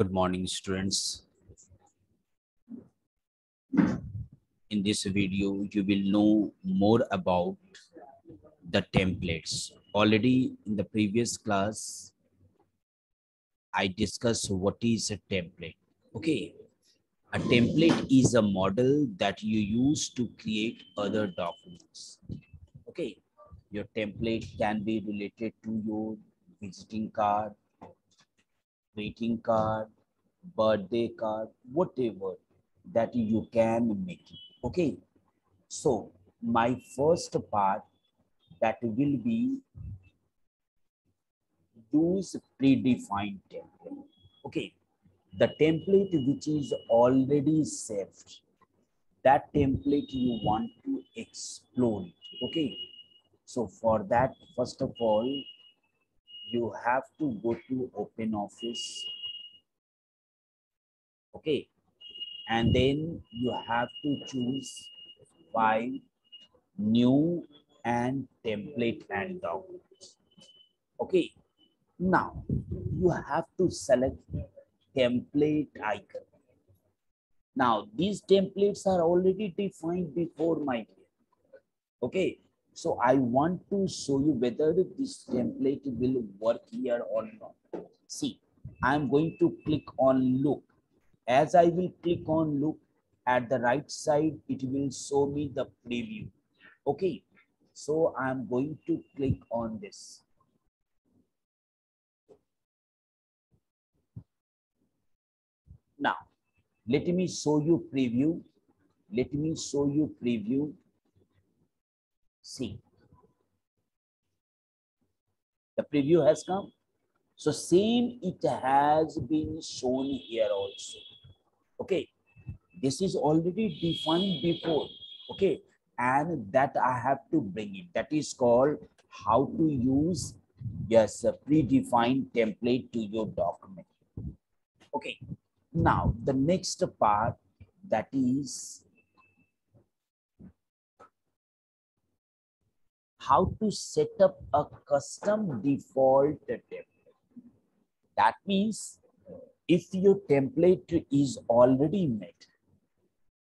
Good morning, students. In this video, you will know more about the templates. Already in the previous class, I discussed what is a template. Okay. A template is a model that you use to create other documents. Okay. Your template can be related to your visiting card, greeting card, birthday card, whatever that you can make. Okay. So my first part that will be use predefined template. Okay. The template which is already saved, that template you want to explore it. Okay. So for that, first of all, you have to go to open office. Okay? And then you have to choose file new and template and documents okay? Now you have to select template icon. Now these templates are already defined before my okay so I want to show you whether this template will work here or not. See, I'm going to click on look. As I will click on look at the right side, it will show me the preview. Okay, so I'm going to click on this. Now, let me show you preview. Let me show you preview See, the preview has come. So same it has been shown here also. Okay, this is already defined before. Okay, and that I have to bring it. That is called how to use yes a predefined template to your document. Okay, now the next part that is how to set up a custom default template. That means if your template is already made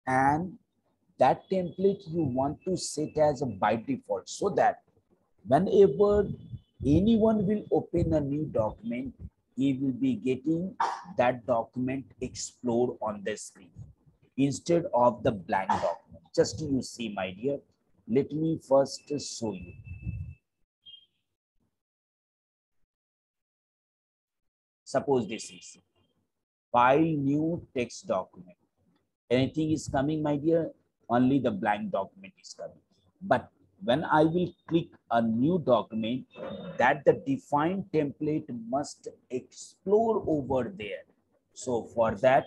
and that template you want to set as a by default so that whenever anyone will open a new document, he will be getting that document explored on the screen instead of the blank document. Just you see, my dear, let me first show you. Suppose this is file new text document. Anything is coming, my dear, only the blank document is coming. But when I will click a new document, that the defined template must explore over there. So for that,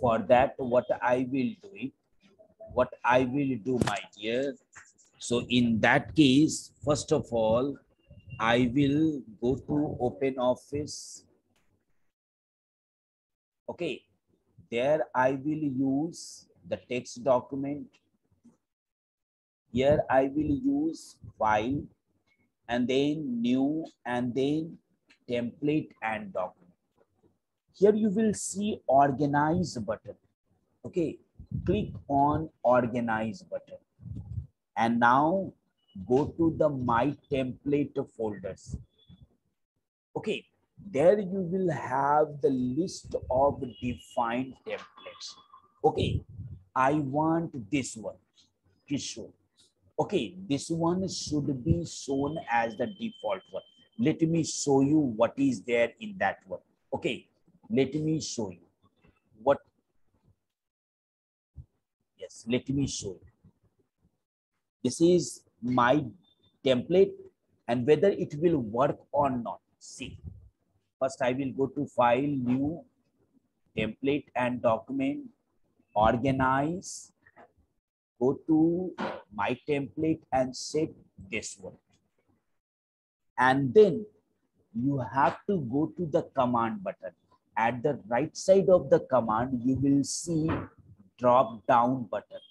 for that, what I will do it, what I will do, my dear. So in that case, first of all, I will go to open office. Okay, there I will use the text document. Here I will use file and then new and then template and document. Here you will see organize button. Okay, click on organize button. And now go to the my template folders. Okay there you will have the list of defined templates. Okay i want this one to show okay this one should be shown as the default one. Let me show you what is there in that one. Okay let me show you what let me show you. This is my template and whether it will work or not. See first i will go to file new template and document organize go to my template and set this one and then you have to go to the command button. At the right side of the command you will see drop down button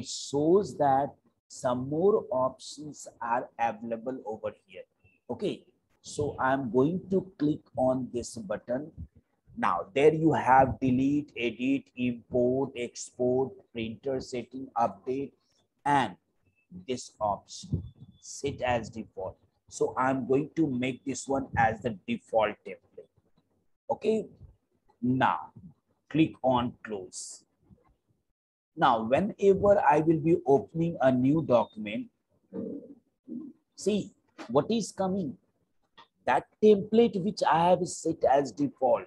it shows that some more options are available over here okay so i'm going to click on this button Now there you have delete, edit, import, export, printer setting, update, and this option set as default. So I'm going to make this one as the default template. Okay. Now click on close. Now, whenever I will be opening a new document, see what is coming. That template which I have set as default,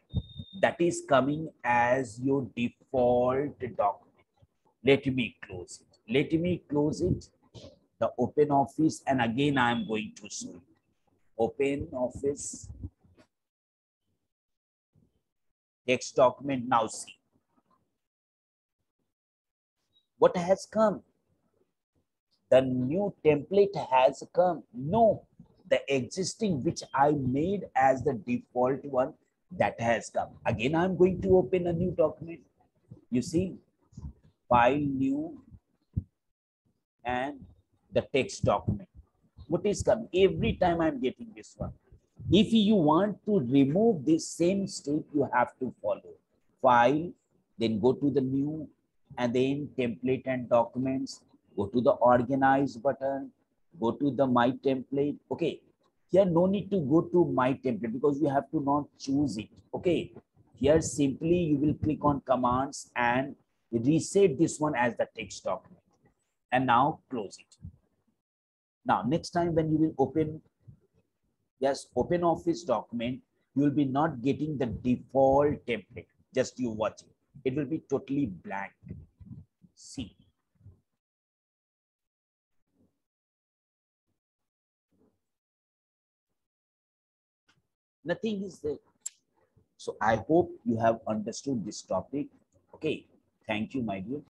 that is coming as your default document. Let me close it. Let me close it the open office and again I am going to show you. Open office text document now see. What has come? The new template has come. No, the existing which I made as the default one that has come. Again, I'm going to open a new document. You see, file new and the text document. What is coming? Every time I'm getting this one. If you want to remove this same step, you have to follow file, then go to the new and then template and documents, go to the organize button, go to the my template. Okay. Here no need to go to my template because you have to not choose it. Okay. Here simply you will click on commands and reset this one as the text document. And now close it. Now, next time when you will open, yes, open office document, you will be not getting the default template. Just you watch it. It will be totally blank. See. Nothing is there. So I hope you have understood this topic. Okay. Thank you, my dear.